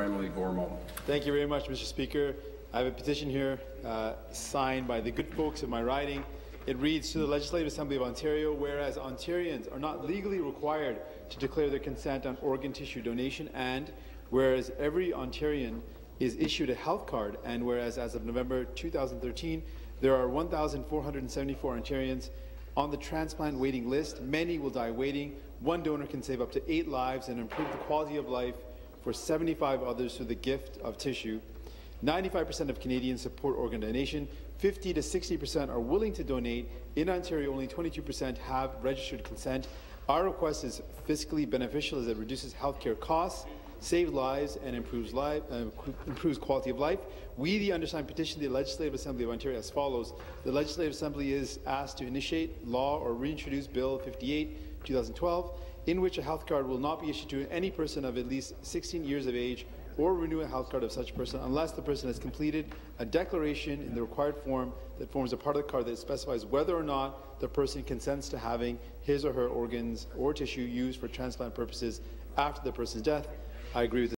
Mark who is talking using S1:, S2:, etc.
S1: Emily Gormo.
S2: Thank you very much, Mr. Speaker. I have a petition here uh, signed by the good folks of my riding. It reads to the Legislative Assembly of Ontario, whereas Ontarians are not legally required to declare their consent on organ tissue donation, and whereas every Ontarian is issued a health card, and whereas as of November 2013, there are 1,474 Ontarians on the transplant waiting list. Many will die waiting. One donor can save up to eight lives and improve the quality of life for 75 others through the gift of tissue. 95% of Canadians support organ donation. 50 to 60% are willing to donate. In Ontario, only 22% have registered consent. Our request is fiscally beneficial as it reduces healthcare costs, saves lives, and improves, life, uh, improves quality of life. We, the undersigned, petition the Legislative Assembly of Ontario as follows. The Legislative Assembly is asked to initiate, law, or reintroduce Bill 58, 2012, in which a health card will not be issued to any person of at least 16 years of age or renew a health card of such person unless the person has completed a declaration in the required form that forms a part of the card that specifies whether or not the person consents to having his or her organs or tissue used for transplant purposes after the person's death. I agree with